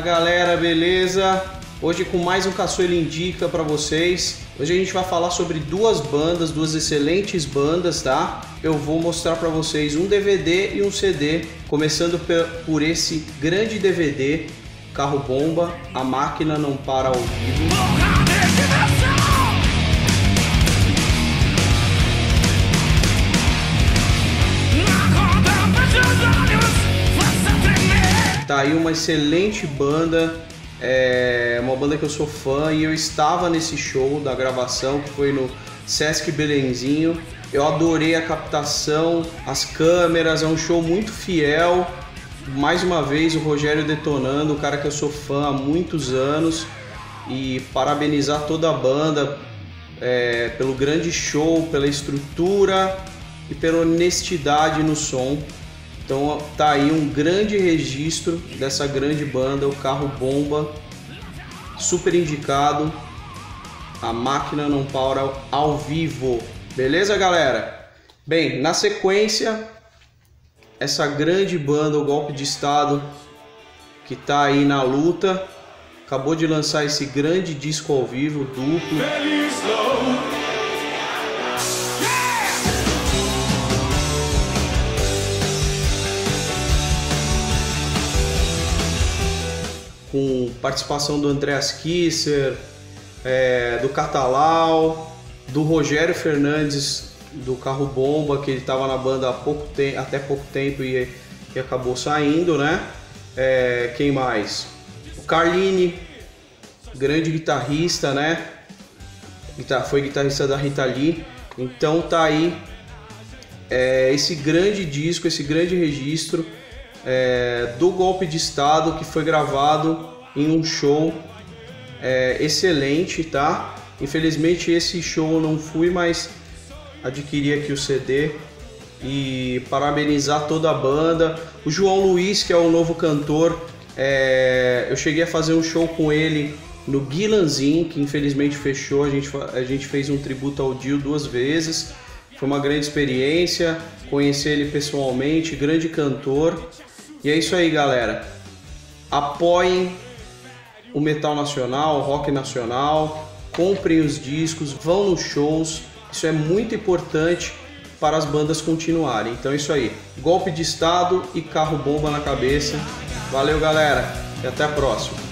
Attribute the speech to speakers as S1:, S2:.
S1: galera, beleza? Hoje com mais um Caçoeira Indica para vocês. Hoje a gente vai falar sobre duas bandas, duas excelentes bandas, tá? Eu vou mostrar para vocês um DVD e um CD, começando por esse grande DVD, Carro Bomba, A Máquina Não Para ao Vivo. Aí uma excelente banda, é uma banda que eu sou fã e eu estava nesse show da gravação que foi no Sesc Belenzinho. Eu adorei a captação, as câmeras, é um show muito fiel. Mais uma vez o Rogério detonando, o cara que eu sou fã há muitos anos e parabenizar toda a banda é, pelo grande show, pela estrutura e pela honestidade no som. Então tá aí um grande registro dessa grande banda, o carro bomba, super indicado. A máquina não para ao vivo. Beleza, galera? Bem, na sequência, essa grande banda, o Golpe de Estado, que tá aí na luta, acabou de lançar esse grande disco ao vivo, duplo. Com participação do Andreas Kisser, é, do Catalau, do Rogério Fernandes do Carro Bomba, que ele estava na banda pouco até pouco tempo e, e acabou saindo, né? É, quem mais? O Carline, grande guitarrista, né? Foi guitarrista da Rita Lee. Então tá aí é, esse grande disco, esse grande registro é, do golpe de Estado que foi gravado em um show é, excelente, tá? Infelizmente esse show eu não fui, mas adquiri aqui o CD e parabenizar toda a banda. O João Luiz, que é o novo cantor, é, eu cheguei a fazer um show com ele no Guilanzin, que infelizmente fechou. A gente, a gente fez um tributo ao Dio duas vezes. Foi uma grande experiência, conhecer ele pessoalmente, grande cantor. E é isso aí, galera. Apoiem o metal nacional, o rock nacional, comprem os discos, vão nos shows. Isso é muito importante para as bandas continuarem. Então é isso aí. Golpe de estado e carro bomba na cabeça. Valeu, galera, e até a próxima.